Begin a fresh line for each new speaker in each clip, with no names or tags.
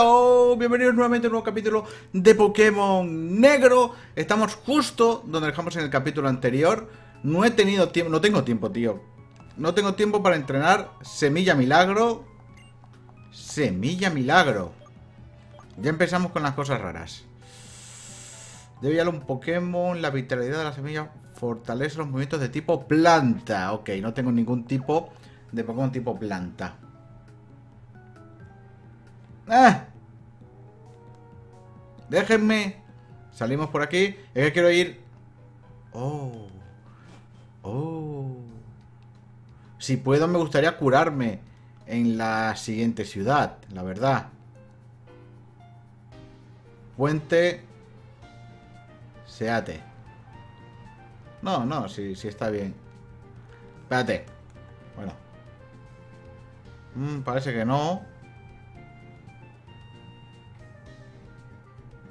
Hello, bienvenidos nuevamente a un nuevo capítulo de Pokémon Negro. Estamos justo donde dejamos en el capítulo anterior. No he tenido tiempo, no tengo tiempo, tío. No tengo tiempo para entrenar Semilla Milagro. Semilla Milagro. Ya empezamos con las cosas raras. Debe un Pokémon La vitalidad de la semilla fortalece los movimientos de tipo planta. Ok, no tengo ningún tipo de Pokémon tipo planta ¡Ah! Déjenme. Salimos por aquí. Es que quiero ir... Oh. Oh. Si puedo, me gustaría curarme en la siguiente ciudad, la verdad. Puente... Seate. No, no, sí, sí está bien. Espérate. Bueno. Mm, parece que no.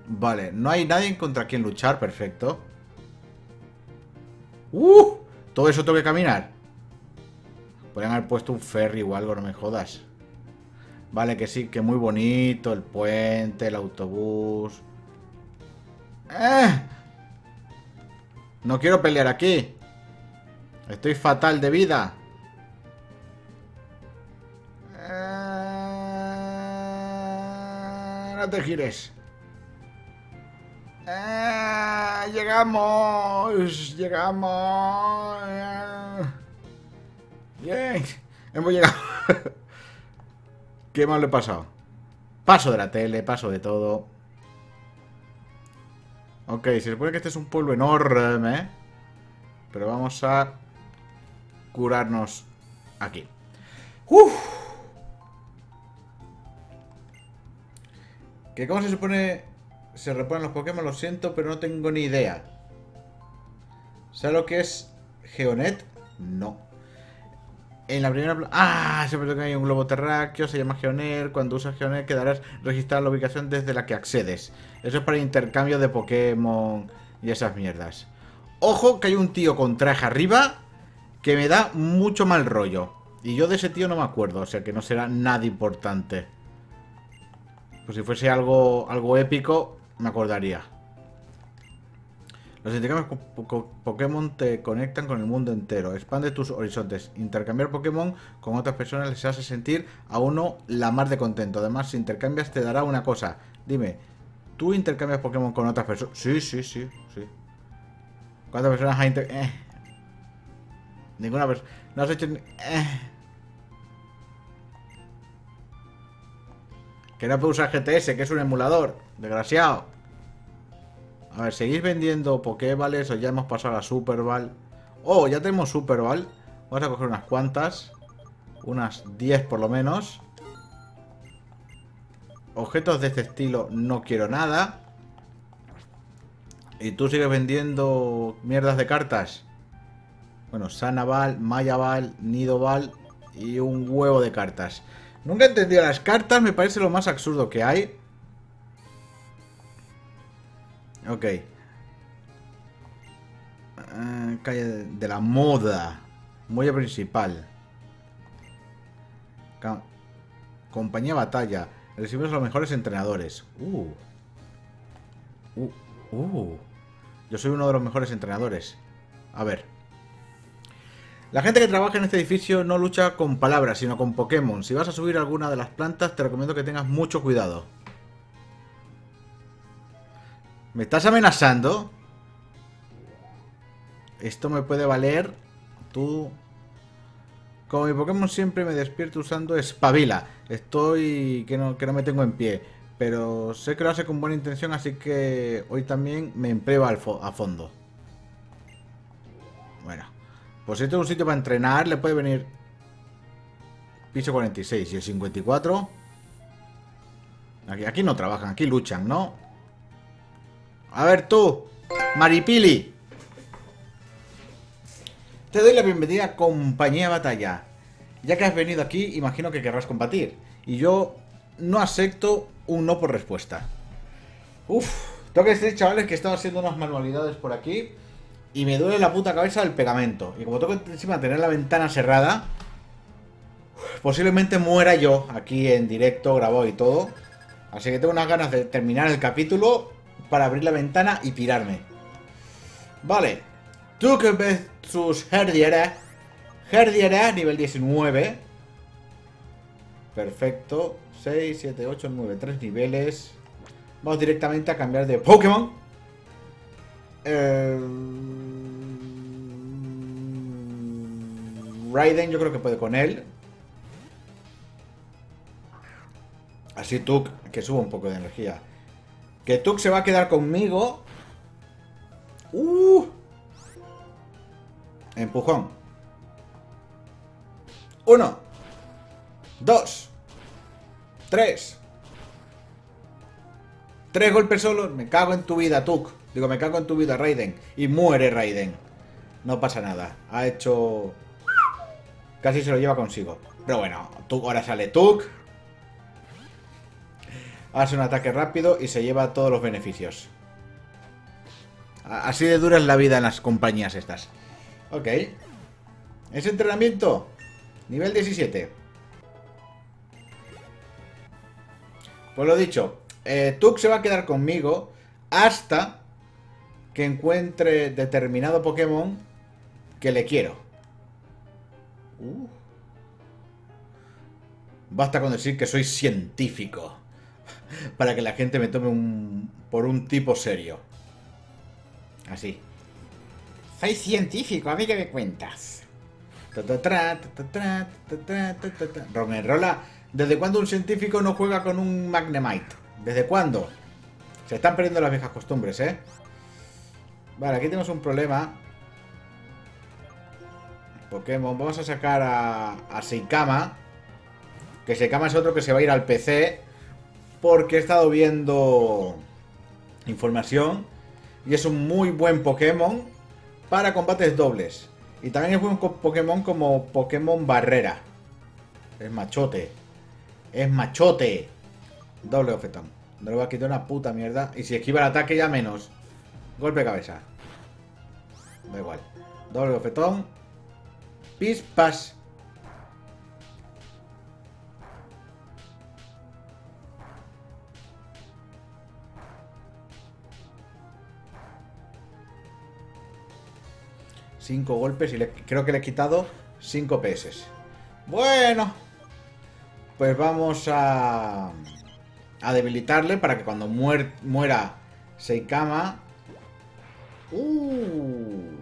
Vale, no hay nadie contra quien luchar, perfecto. ¡Uh! Todo eso tengo que caminar. Podrían haber puesto un ferry o algo, no me jodas. Vale, que sí, que muy bonito. El puente, el autobús. ¡Eh! No quiero pelear aquí. Estoy fatal de vida. Eh, no te gires. Eh, llegamos, llegamos. Bien, hemos llegado. ¿Qué mal le he pasado? Paso de la tele, paso de todo. Ok, se supone que este es un pueblo enorme. Pero vamos a curarnos aquí. Uf. ¿Qué cómo se supone se reponen los Pokémon, lo siento, pero no tengo ni idea. ¿Sabes lo que es Geonet? No. En la primera... ¡Ah! Siempre que hay un globo terráqueo, se llama Geonet. Cuando usas Geonet quedarás registrada la ubicación desde la que accedes. Eso es para intercambio de Pokémon y esas mierdas. Ojo que hay un tío con traje arriba que me da mucho mal rollo. Y yo de ese tío no me acuerdo, o sea que no será nada importante. Pues si fuese algo, algo épico, me acordaría. Los intercambios Pokémon te conectan con el mundo entero. Expande tus horizontes. Intercambiar Pokémon con otras personas les hace sentir a uno la mar de contento. Además, si intercambias te dará una cosa. Dime, ¿tú intercambias Pokémon con otras personas? Sí, sí, sí, sí. ¿Cuántas personas hay intercambiado? Eh. Ninguna persona. No has hecho... Eh. Que no puedo usar GTS, que es un emulador. Desgraciado. A ver, ¿seguís vendiendo Pokébales o ya hemos pasado a la Super Ball? Oh, ya tenemos Super Ball. Vamos a coger unas cuantas. Unas 10 por lo menos. Objetos de este estilo no quiero nada. ¿Y tú sigues vendiendo mierdas de cartas? Bueno, Sanaval, Mayaval, Nidoval y un huevo de cartas. Nunca he entendido las cartas, me parece lo más absurdo que hay. Ok. Ah, calle de la moda. Muelle principal. Compañía Batalla. Recibimos los mejores entrenadores. Uh. Uh. Uh. Yo soy uno de los mejores entrenadores. A ver. La gente que trabaja en este edificio no lucha con palabras, sino con Pokémon. Si vas a subir alguna de las plantas, te recomiendo que tengas mucho cuidado. ¿Me estás amenazando? Esto me puede valer. Tú... Como mi Pokémon siempre me despierto usando Espabila. Estoy... Que no, que no me tengo en pie. Pero sé que lo hace con buena intención, así que hoy también me empleo al a fondo. Bueno. Pues este es un sitio para entrenar, le puede venir... Piso 46 y el 54... Aquí, aquí no trabajan, aquí luchan, ¿no? A ver tú, Maripili. Te doy la bienvenida a Compañía Batalla. Ya que has venido aquí, imagino que querrás combatir. Y yo no acepto un no por respuesta. Uf, tengo que decir, chavales, que he estado haciendo unas manualidades por aquí. Y me duele la puta cabeza del pegamento. Y como tengo encima tener la ventana cerrada, posiblemente muera yo aquí en directo, grabado y todo. Así que tengo unas ganas de terminar el capítulo para abrir la ventana y pirarme. Vale. Tuk versus Herdiera. Herdiera, nivel 19. Perfecto. 6, 7, 8, 9, 3 niveles. Vamos directamente a cambiar de Pokémon. Eh... Raiden yo creo que puede con él. Así Tuk, que suba un poco de energía. Que Tuk se va a quedar conmigo. Uh. Empujón. Uno. Dos. Tres. Tres golpes solo. Me cago en tu vida, Tuk. Digo, me cago en tu vida, Raiden. Y muere Raiden. No pasa nada. Ha hecho... Casi se lo lleva consigo. Pero bueno, Tuk, ahora sale Tuk. Hace un ataque rápido y se lleva todos los beneficios. Así de dura es la vida en las compañías estas. Ok. Ese entrenamiento. Nivel 17. Pues lo dicho. Eh, Tuk se va a quedar conmigo hasta que encuentre determinado Pokémon que le quiero. Uh. Basta con decir que soy científico. Para que la gente me tome un, por un tipo serio. Así. Soy científico, a mí que me cuentas. Rola, ¿desde cuándo un científico no juega con un Magnemite? ¿Desde cuándo? Se están perdiendo las viejas costumbres, ¿eh? Vale, aquí tenemos un problema. Pokémon, vamos a sacar a, a Seikama. Que Seikama es otro que se va a ir al PC porque he estado viendo información y es un muy buen Pokémon para combates dobles. Y también es un Pokémon como Pokémon Barrera. Es machote. Es machote. Doble ofetón. No le voy a quitar una puta mierda. Y si esquiva el ataque ya menos. Golpe de cabeza. Da igual. Doble ofetón. Pis, pas. 5 golpes y creo que le he quitado 5 PS. Bueno, pues vamos a, a debilitarle para que cuando muer, muera Seikama... ¡Uh!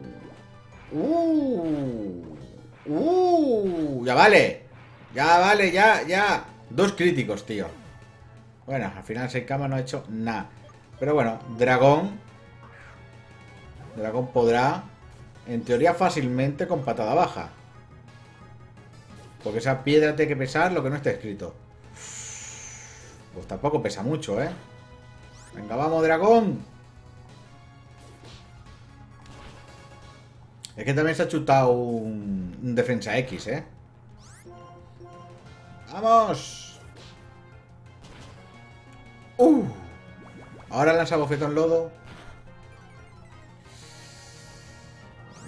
¡Uh! ¡Uh! ¡Ya vale! ¡Ya vale! ¡Ya! ¡Ya! Dos críticos, tío. Bueno, al final Seikama no ha hecho nada. Pero bueno, dragón. Dragón podrá en teoría fácilmente con patada baja. Porque esa piedra tiene que pesar lo que no está escrito. Pues tampoco pesa mucho, ¿eh? Venga, vamos, dragón. Es que también se ha chutado un, defensa X, ¿eh? ¡Vamos! ¡Uh! Ahora lanza bofetón lodo.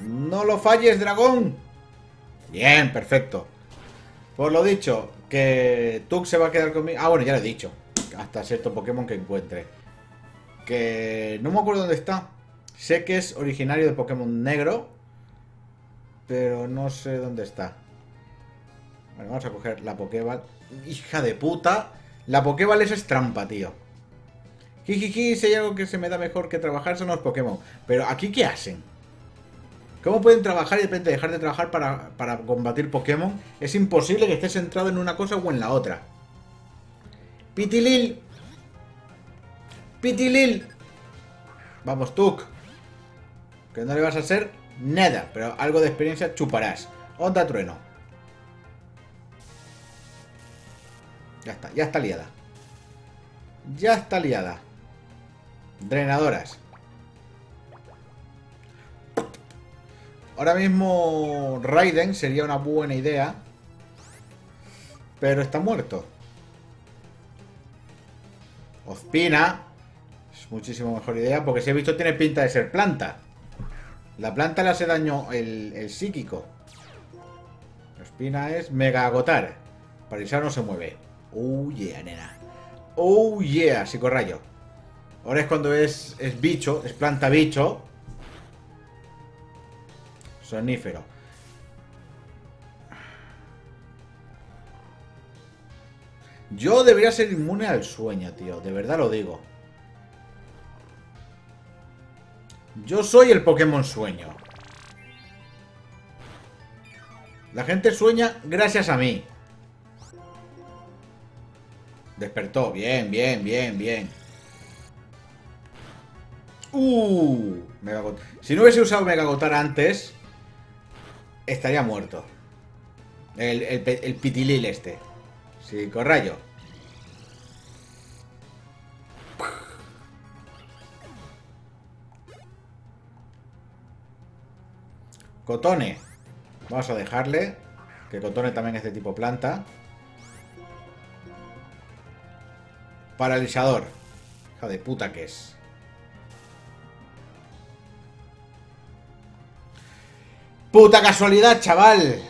No lo falles, dragón. Bien, perfecto. Por lo dicho, que Tuk se va a quedar conmigo. Ah, bueno, ya lo he dicho. Hasta cierto Pokémon que encuentre. Que no me acuerdo dónde está. Sé que es originario de Pokémon negro. Pero no sé dónde está. Bueno, vamos a coger la Pokéball. Hija de puta. La Pokéball es trampa, tío. Jijiji, si hay algo que se me da mejor que trabajar son los Pokémon. Pero aquí, ¿qué hacen? ¿Cómo pueden trabajar y de repente dejar de trabajar para, combatir Pokémon? Es imposible que estés centrado en una cosa o en la otra. Pitilil. Pitilil. Vamos, Tuk. Que no le vas a hacer nada, pero algo de experiencia chuparás. Onda trueno. Ya está, ya está liada. Ya está liada. Drenadoras. Ahora mismo Raiden sería una buena idea. Pero está muerto. Ospina. Es muchísimo mejor idea. Porque si he visto tiene pinta de ser planta. La planta le hace daño el, psíquico. Ospina es mega agotar. Parisar no se mueve. Uy, yeah, nena. Oh yeah, psicorrayo. Ahora es cuando es, es bicho, es planta bicho. Sonífero. Yo debería ser inmune al sueño, tío. De verdad lo digo. Yo soy el Pokémon sueño. La gente sueña gracias a mí. Despertó. Bien, bien, bien, bien. Uh, Si no hubiese usado Megagotar antes, estaría muerto. El, el, pitilil este. Sí, corrayo. Cotone. Vamos a dejarle. Que Cotone también es de tipo planta. Paralizador. Hija de puta que es. Puta casualidad, chaval.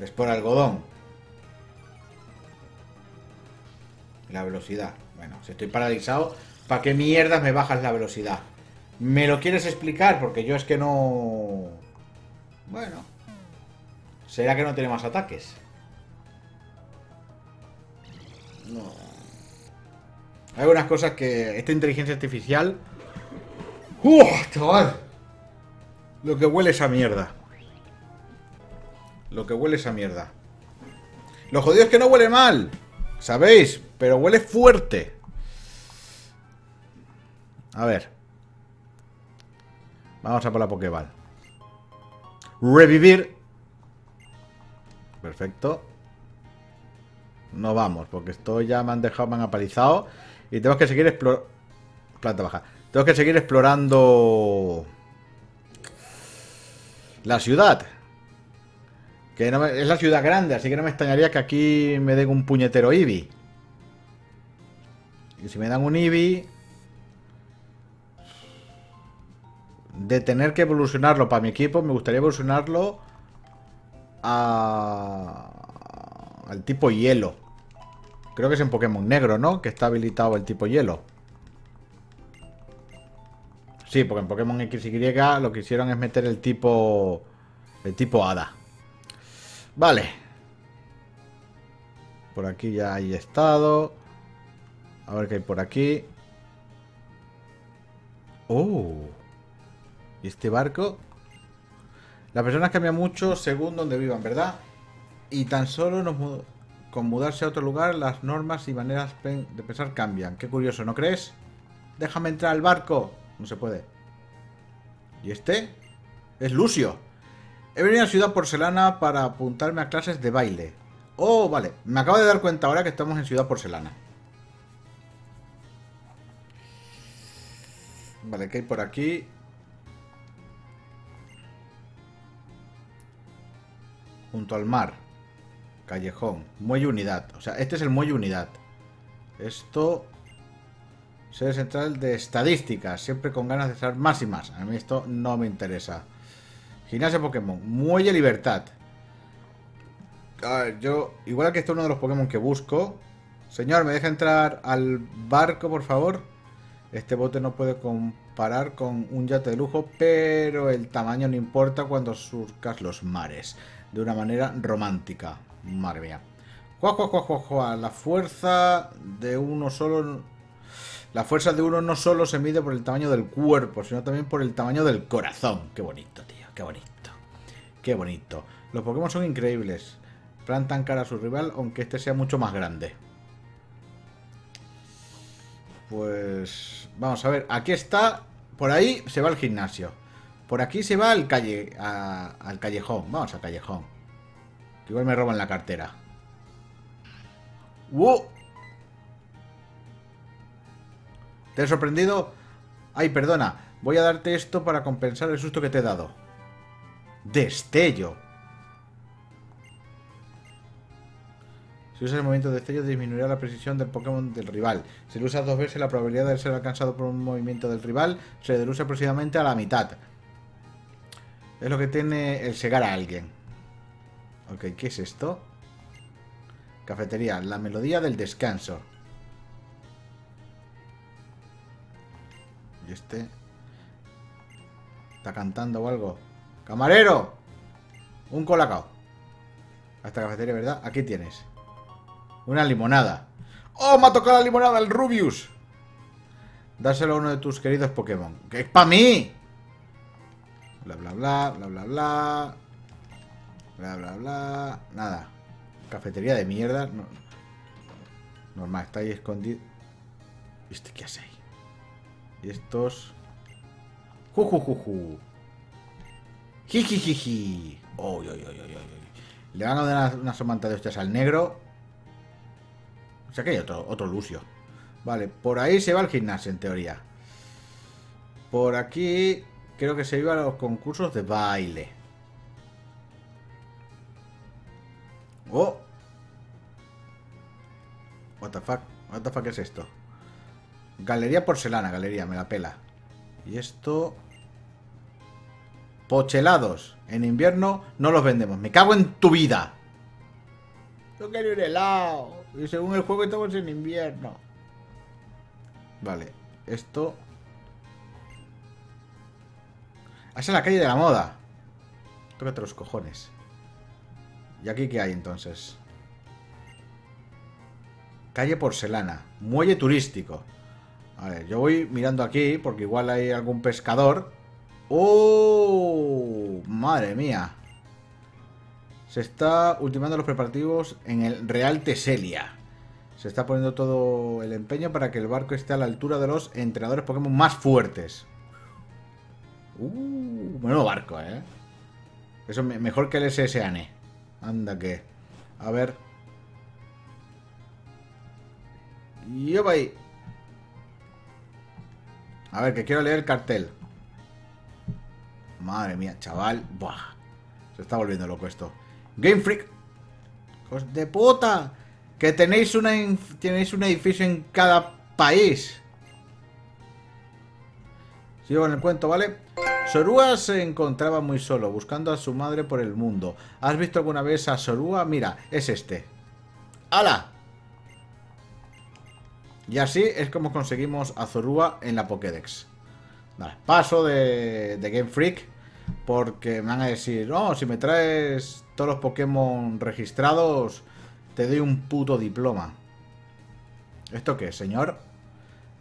Es por algodón. La velocidad. Bueno, si estoy paralizado, ¿para qué mierdas me bajas la velocidad? ¿Me lo quieres explicar? Porque yo es que no... Bueno. ¿Será que no tiene más ataques? No. Hay algunas cosas que esta inteligencia artificial... ¡Uh, chaval! Lo que huele esa mierda. Lo que huele esa mierda. Lo jodido es que no huele mal. ¿Sabéis? Pero huele fuerte. A ver. Vamos a por la Pokéball. Revivir. Perfecto. No vamos, porque esto ya me han dejado, me han apalizado. Y tenemos que seguir explorando... Planta baja. Tengo que seguir explorando... La ciudad. Que es la ciudad grande, así que no me extrañaría que aquí me den un puñetero Eevee. Y si me dan un Eevee... De tener que evolucionarlo para mi equipo, me gustaría evolucionarlo al tipo hielo. Creo que es en Pokémon negro, ¿no? Que está habilitado el tipo hielo. Sí, porque en Pokémon X y lo que hicieron es meter el tipo... El tipo Hada. Vale. Por aquí ya hay estado. A ver qué hay por aquí. Oh. ¿Y este barco? Las personas cambian mucho según donde vivan, ¿verdad? Y tan solo nos con mudarse a otro lugar, las normas y maneras de pensar cambian. Qué curioso, ¿no crees? Déjame entrar al barco. No se puede. ¿Y este? Es Lucio. He venido a Ciudad Porcelana para apuntarme a clases de baile. Oh, vale. Me acabo de dar cuenta ahora que estamos en Ciudad Porcelana. Vale, ¿qué hay por aquí? Junto al mar. Callejón. Muelle unidad. O sea, este es el muelle unidad. Esto Sede central de estadísticas, siempre con ganas de ser más y más. A mí esto no me interesa. Gimnasia Pokémon, Muelle Libertad. A ver, yo, igual que este es uno de los Pokémon que busco. Señor, ¿me deja entrar al barco, por favor? Este bote no puede comparar con un yate de lujo, pero el tamaño no importa cuando surcas los mares. De una manera romántica. Madre mía. La fuerza de uno solo la fuerza de uno no solo se mide por el tamaño del cuerpo, sino también por el tamaño del corazón. Qué bonito, tío, qué bonito. Qué bonito. Los Pokémon son increíbles. Plantan cara a su rival, aunque este sea mucho más grande. Pues... Vamos a ver, aquí está... Por ahí se va al gimnasio. Por aquí se va al calle... al callejón. Vamos al callejón. igual me roban la cartera. ¡Wow! ¿Te he sorprendido? Ay, perdona. Voy a darte esto para compensar el susto que te he dado. Destello. Si usas el movimiento de destello disminuirá la precisión del Pokémon del rival. Si lo usas dos veces, la probabilidad de ser alcanzado por un movimiento del rival se reduce aproximadamente a la mitad. Es lo que tiene el segar a alguien. Ok, ¿qué es esto? Cafetería, la melodía del descanso. Y este... Está cantando o algo. ¡Camarero! Un colacao. A esta cafetería, ¿verdad? Aquí tienes. Una limonada. ¡Oh, me ha tocado la limonada, el Rubius! Dáselo a uno de tus queridos Pokémon. ¡Que es para mí! Bla, bla, bla, bla, bla, bla. Bla, bla, bla. Nada. Cafetería de mierda. No. Normal, está ahí escondido. ¿Y este qué hace ahí? Y estos... Jujujuju. Jijijiji. Uy. Le van a dar una, una somanta de hostias al negro. O sea que hay otro, otro Lucio. Vale, por ahí se va al gimnasio, en teoría. Por aquí creo que se iba a los concursos de baile. Oh. What the fuck? What the fuck es esto? Galería porcelana, galería, me la pela. Y esto... Pochelados. En invierno no los vendemos. Me cago en tu vida. Yo quiero un helado. Y según el juego estamos en invierno. Vale. Esto... Ah, es la calle de la moda. Tócate los cojones. ¿Y aquí qué hay entonces? Calle Porcelana. Muelle turístico. A ver, yo voy mirando aquí porque igual hay algún pescador. ¡Oh! Madre mía. Se está ultimando los preparativos en el Real Teselia. Se está poniendo todo el empeño para que el barco esté a la altura de los entrenadores Pokémon más fuertes. Uh, bueno barco, ¿eh? Eso me- mejor que el SSANE. Anda que. A ver. Yo ahí. A ver, que quiero leer el cartel. Madre mía, chaval. Buah. Se está volviendo loco esto. Game Freak. ¡Hijos de puta! Que tenéis, una tenéis un edificio en cada país. Sigo en el cuento, ¿vale? Sorúa se encontraba muy solo, buscando a su madre por el mundo. ¿Has visto alguna vez a Sorúa? Mira, es este. ¡Hala! Y así es como conseguimos a Zorua en la Pokédex. Vale, paso de, de Game Freak. Porque me van a decir, no, si me traes todos los Pokémon registrados, te doy un puto diploma. ¿Esto qué, señor?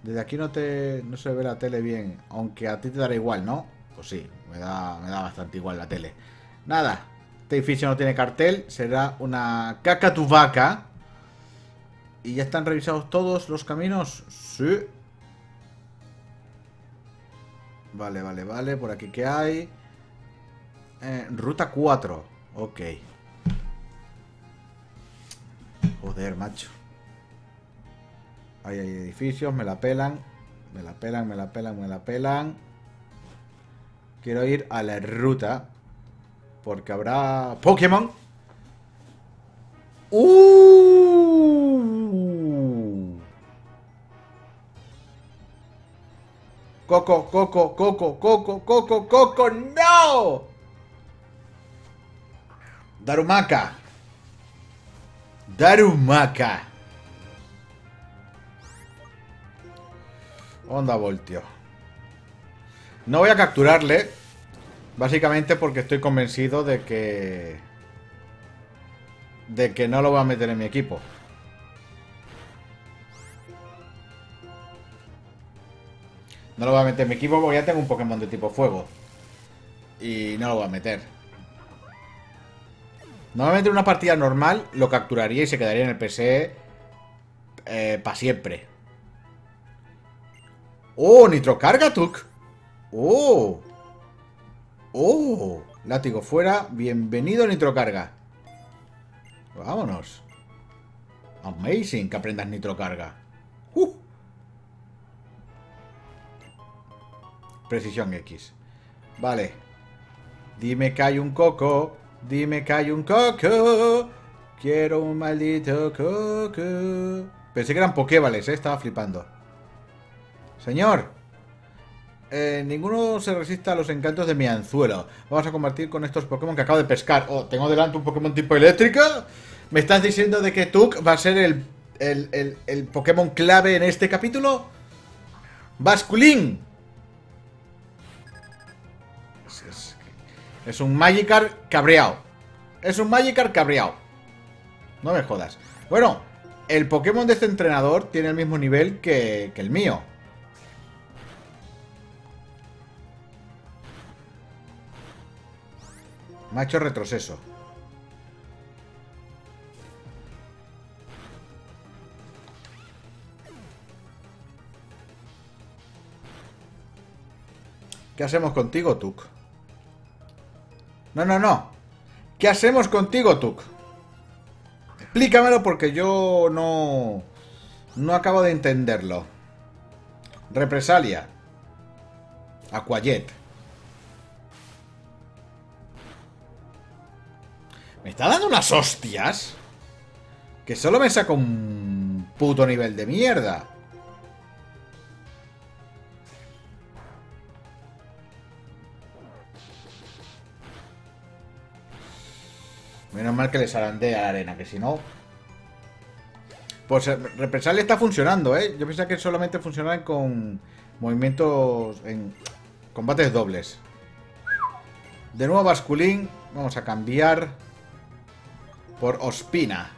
Desde aquí no te no se ve la tele bien, aunque a ti te dará igual, ¿no? Pues sí, me da, me da bastante igual la tele. Nada, este edificio no tiene cartel, será una cacatuvaca. ¿Y ya están revisados todos los caminos? Sí. Vale, vale, vale. Por aquí, ¿qué hay? Eh, ruta 4. Ok. Joder, macho. Ahí hay edificios, me la pelan. Me la pelan, me la pelan, me la pelan. Quiero ir a la ruta. Porque habrá Pokémon. ¡Uh! Coco, Coco, Coco, Coco, Coco, Coco, no. Darumaka. Darumaka. Onda Voltio. No voy a capturarle. Básicamente porque estoy convencido de que... De que no lo voy a meter en mi equipo. No lo voy a meter en mi equipo porque ya tengo un Pokémon de tipo fuego. Y no lo voy a meter. Normalmente en una partida normal lo capturaría y se quedaría en el PSE para siempre. ¡Oh! ¡Nitrocargatuk! ¡Oh! ¡Oh! Látigo fuera. Bienvenido Nitrocarga. Vámonos. Amazing que aprendas Nitrocarga. ¡Uh! Precisión X. Vale. Dime que hay un coco. Dime que hay un coco. Quiero un maldito coco. Pensé que eran Pokébales, ¿eh? Estaba flipando. Señor. Eh, ninguno se resiste a los encantos de mi anzuelo. Vamos a combatir con estos Pokémon que acabo de pescar. Oh, tengo delante un Pokémon tipo eléctrica. ¿Me estás diciendo de que Tuk va a ser el, el, el, el Pokémon clave en este capítulo? ¡Basculín! Es un Magikarp cabreado. Es un Magikarp cabreado. No me jodas. Bueno, el Pokémon de este entrenador tiene el mismo nivel que, que el mío. Macho retroceso. ¿Qué hacemos contigo, Tuk? No, no, no. ¿Qué hacemos contigo, Tuk? Explícamelo porque yo no... No acabo de entenderlo. Represalia. Aquayet. ¿Me está dando unas hostias? Que solo me saca un puto nivel de mierda. Menos mal que le zarandea la arena, que si no... Pues eh, Represalia está funcionando, ¿eh? Yo pensaba que solamente funcionaba con movimientos en combates dobles. De nuevo Basculín. Vamos a cambiar por Ospina.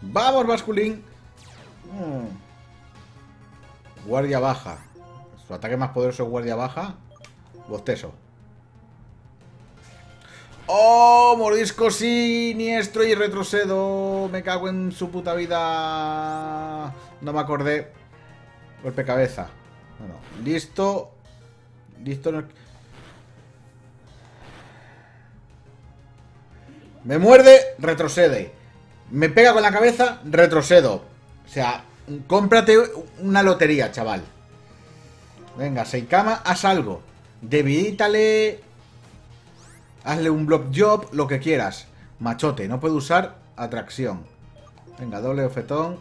Vamos, Basculín. Mm. Guardia baja. Ataque más poderoso guardia baja. Bostezo. ¡Oh! Mordisco siniestro y retrocedo. Me cago en su puta vida. No me acordé. Golpe cabeza. Bueno, listo. Listo. no- Me muerde, retrocede. Me pega con la cabeza, retrocedo. O sea, cómprate una lotería, chaval. Venga, Seikama, haz algo. Debilítale. Hazle un block job, lo que quieras. Machote, no puede usar atracción. Venga, doble ofetón.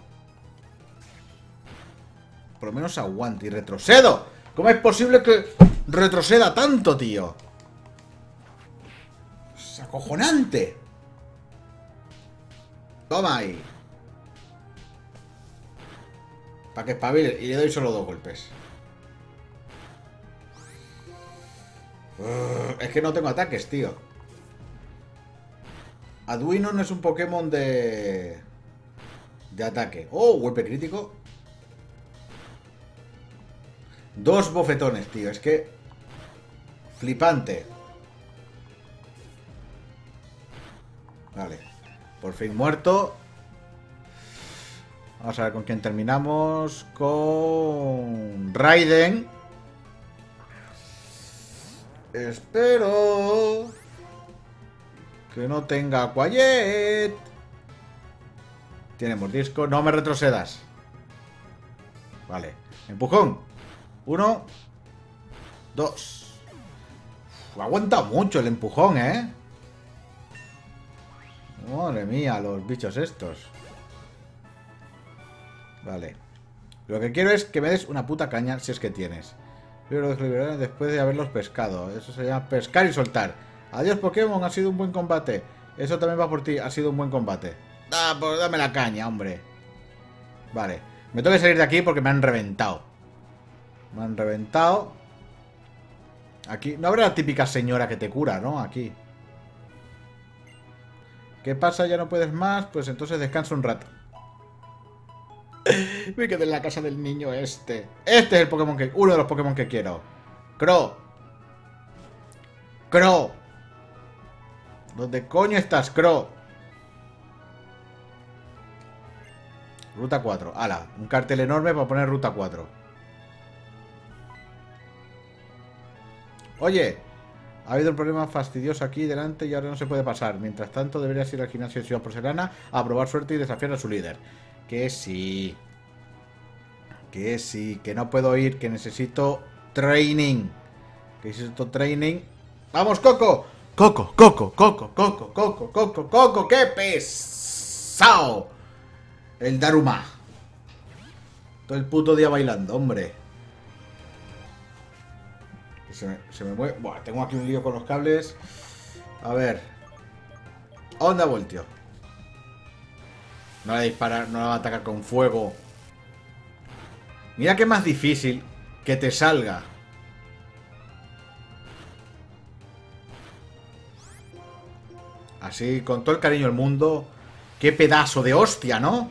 Por lo menos aguante y retrocedo. ¿Cómo es posible que retroceda tanto, tío? Es acojonante. Toma ahí. Para que espabile. Y le doy solo dos golpes. Es que no tengo ataques, tío. Aduino no es un Pokémon de... De ataque. Oh, golpe crítico. Dos bofetones, tío. Es que... Flipante. Vale. Por fin muerto. Vamos a ver con quién terminamos. Con... Raiden. Espero que no tenga Aquayet. Tiene mordisco. No me retrocedas. Vale. Empujón. Uno. Dos. Aguanta mucho el empujón, ¿eh? Madre mía, los bichos estos. Vale. Lo que quiero es que me des una puta caña si es que tienes. Los liberaré después de haberlos pescado. Eso se llama pescar y soltar. Adiós Pokémon, ha sido un buen combate. Eso también va por ti, ha sido un buen combate. Ah, pues dame la caña, hombre. Vale. Me tengo que salir de aquí porque me han reventado. Me han reventado. Aquí. No habrá la típica señora que te cura, ¿no? Aquí. ¿Qué pasa? ¿Ya no puedes más? Pues entonces descansa un rato. Me quedé en la casa del niño este. Este es el Pokémon que... Uno de los Pokémon que quiero. Crow. Crow. ¿Dónde coño estás, Crow? Ruta 4. Ala, un cartel enorme para poner ruta 4. Oye, ha habido un problema fastidioso aquí delante y ahora no se puede pasar. Mientras tanto, deberías ir al gimnasio de Ciudad Porcelana a probar suerte y desafiar a su líder. Que sí. Que sí, que no puedo ir, que necesito training. Que necesito training. ¡Vamos, Coco! Coco, Coco, Coco, Coco, Coco, Coco, Coco, qué pesado. El Daruma. Todo el puto día bailando, hombre. Se me, se me mueve. Buah, tengo aquí un lío con los cables. A ver. Onda voltio. No le va a disparar, no le va a atacar con fuego. Mira que más difícil que te salga. Así, con todo el cariño del mundo. Qué pedazo de hostia, ¿no?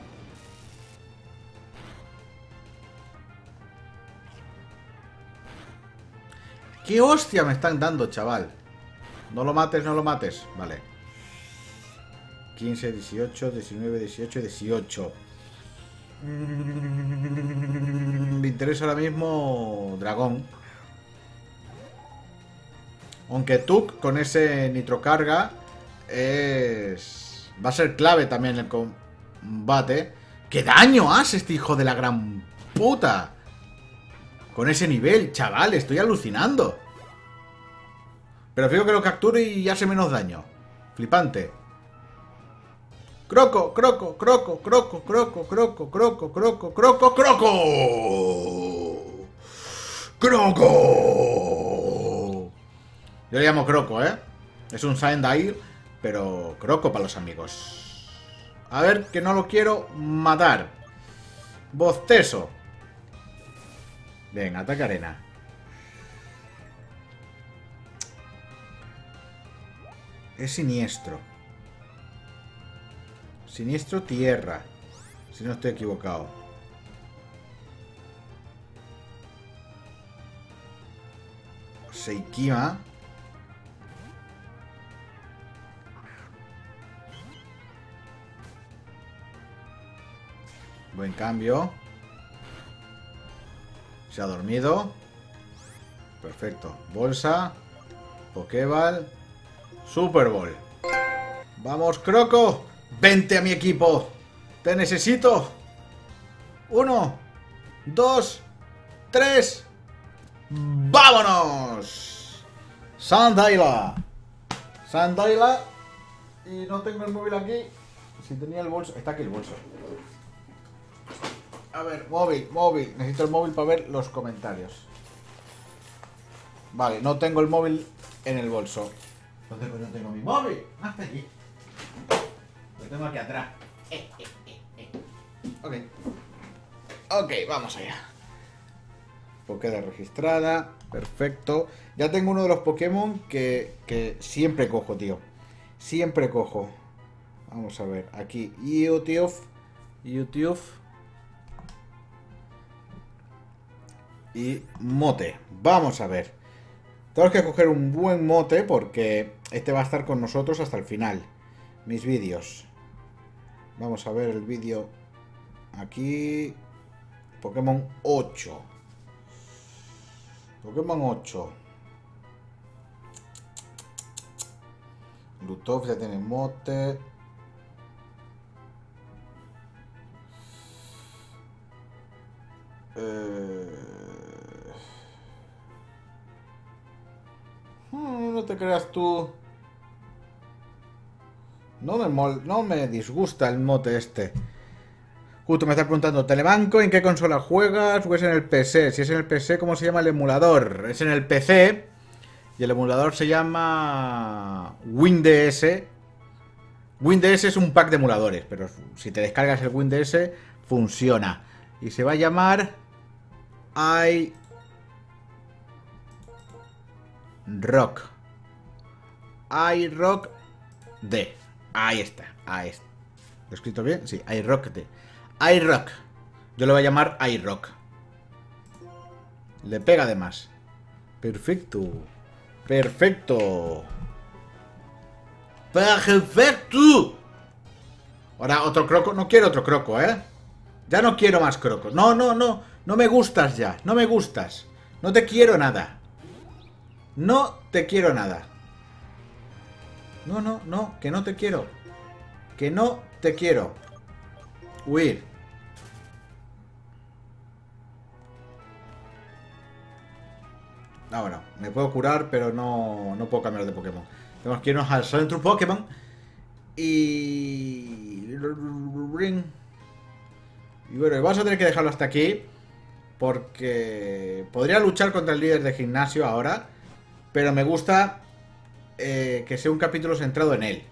¿Qué hostia me están dando, chaval? No lo mates, no lo mates. Vale. 15, 18, 19, 18, 18. Me interesa ahora mismo Dragón. Aunque Tuk con ese nitrocarga es... Va a ser clave también en el combate. ¡Qué daño hace este hijo de la gran puta! Con ese nivel, chaval, estoy alucinando. Pero fijo que lo capture y hace menos daño. Flipante. Croco, croco, croco, croco, croco, croco, croco, croco, croco, croco. Croco. Yo le llamo croco, ¿eh? Es un Sandile, pero croco para los amigos. A ver, que no lo quiero matar. Bostezo. Venga, ataca arena. Es siniestro. Siniestro tierra. Si no estoy equivocado. Seikima. Buen cambio. Se ha dormido. Perfecto. Bolsa. Pokéball. Super Bowl. Vamos, Croco. Vente a mi equipo. Te necesito. Uno. Dos. Tres. ¡Vámonos! Sandaila. Sandaila. Y no tengo el móvil aquí. Si tenía el bolso. Está aquí el bolso. A ver, móvil, móvil. Necesito el móvil para ver los comentarios. Vale, no tengo el móvil en el bolso. ¿Dónde coño tengo mi móvil? Hasta allí. Tengo aquí atrás. Ok. Ok, vamos allá. Pokeda registrada. Perfecto. Ya tengo uno de los Pokémon que, que siempre cojo, tío. Siempre cojo. Vamos a ver. Aquí. YouTube. YouTube. Y mote. Vamos a ver. Tengo que coger un buen mote porque este va a estar con nosotros hasta el final. Mis vídeos. Vamos a ver el vídeo aquí. Pokémon 8. Pokémon 8. Lutov ya tiene mote. Eh... Hmm, no te creas tú. No me, no me disgusta el mote este. Justo me está preguntando, ¿Telebanco en qué consola juegas o es en el PC? Si es en el PC, ¿cómo se llama el emulador? Es en el PC y el emulador se llama WinDS. WinDS es un pack de emuladores, pero si te descargas el WinDS funciona. Y se va a llamar i Rock. iRock D. Ahí está. Ahí está. ¿Lo he escrito bien? Sí, iRock iRock. Yo lo voy a llamar iRock. Le pega además. Perfecto. Perfecto. Perfecto. Ahora otro croco. No quiero otro croco, ¿eh? Ya no quiero más crocos. No, no, no. No me gustas ya. No me gustas. No te quiero nada. No te quiero nada. No, no, no. Que no te quiero. Que no te quiero. Huir. Ah, bueno. Me puedo curar, pero no, no puedo cambiar de Pokémon. Tenemos que irnos al Centro Pokémon. Y... Y bueno, vamos a tener que dejarlo hasta aquí. Porque podría luchar contra el líder de gimnasio ahora, pero me gusta eh, que sea un capítulo centrado en él.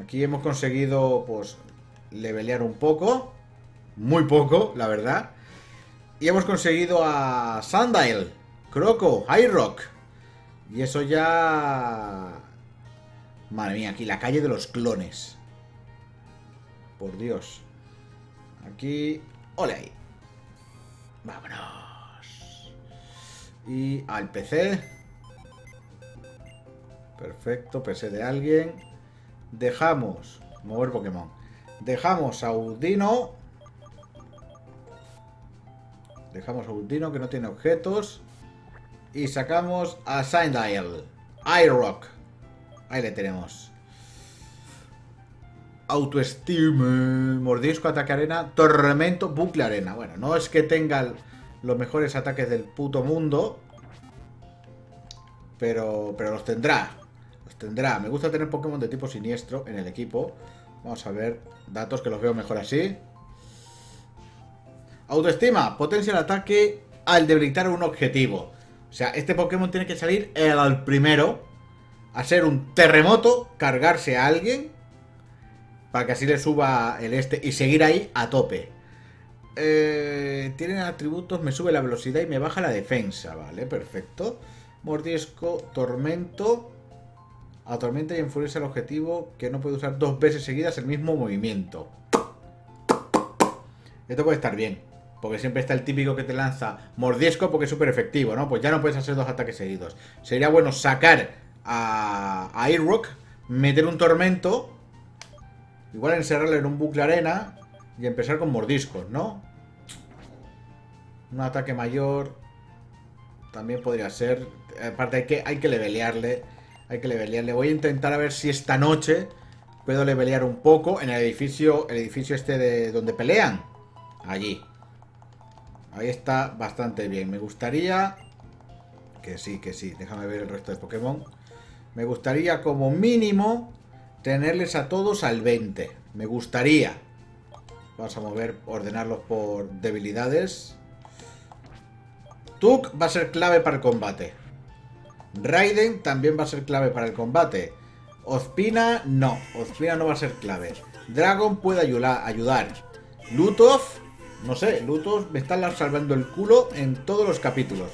Aquí hemos conseguido, pues, levelear un poco. Muy poco, la verdad. Y hemos conseguido a Sandile, Croco, High Rock. Y eso ya... Madre mía, aquí la calle de los clones. Por Dios. Aquí... ¡Ole ahí! ¡Vámonos! Y al PC. Perfecto, PC de alguien. Dejamos... Mover Pokémon. Dejamos a Udino. Dejamos a Udino que no tiene objetos. Y sacamos a Sindile. iRock. Ahí le tenemos. Autoestima. Mordisco, ataque arena. Tormento, bucle arena. Bueno, no es que tenga los mejores ataques del puto mundo. Pero, pero los tendrá. Tendrá. Me gusta tener Pokémon de tipo siniestro en el equipo. Vamos a ver datos que los veo mejor así. Autoestima. Potencia el ataque al debilitar un objetivo. O sea, este Pokémon tiene que salir el primero. Hacer un terremoto. Cargarse a alguien. Para que así le suba el este. Y seguir ahí a tope. Eh, tienen atributos. Me sube la velocidad y me baja la defensa. Vale, perfecto. Mordisco. Tormento. Atormenta y enfurece al objetivo que no puede usar dos veces seguidas el mismo movimiento. Esto puede estar bien. Porque siempre está el típico que te lanza mordisco porque es súper efectivo, ¿no? Pues ya no puedes hacer dos ataques seguidos. Sería bueno sacar a, a Airrock, meter un tormento, igual encerrarle en un bucle arena y empezar con mordiscos, ¿no? Un ataque mayor también podría ser. Aparte hay que, hay que levelearle hay que levelearle. Voy a intentar a ver si esta noche puedo levelear un poco en el edificio, el edificio este de donde pelean. Allí. Ahí está bastante bien. Me gustaría... Que sí, que sí. Déjame ver el resto de Pokémon. Me gustaría como mínimo tenerles a todos al 20. Me gustaría. Vamos a mover, ordenarlos por debilidades. Tuk va a ser clave para el combate. Raiden también va a ser clave para el combate. Ozpina, no. Ozpina no va a ser clave. Dragon puede ayudar. Lutov, no sé. Lutov me está salvando el culo en todos los capítulos.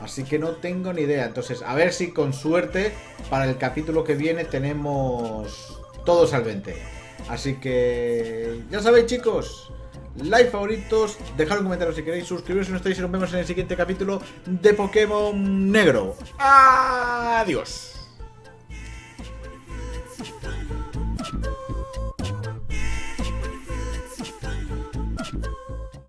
Así que no tengo ni idea. Entonces, a ver si con suerte para el capítulo que viene tenemos todos al 20. Así que ya sabéis chicos, like, favoritos, dejad un comentario si queréis, suscribiros si no estáis y nos vemos en el siguiente capítulo de Pokémon Negro. Adiós.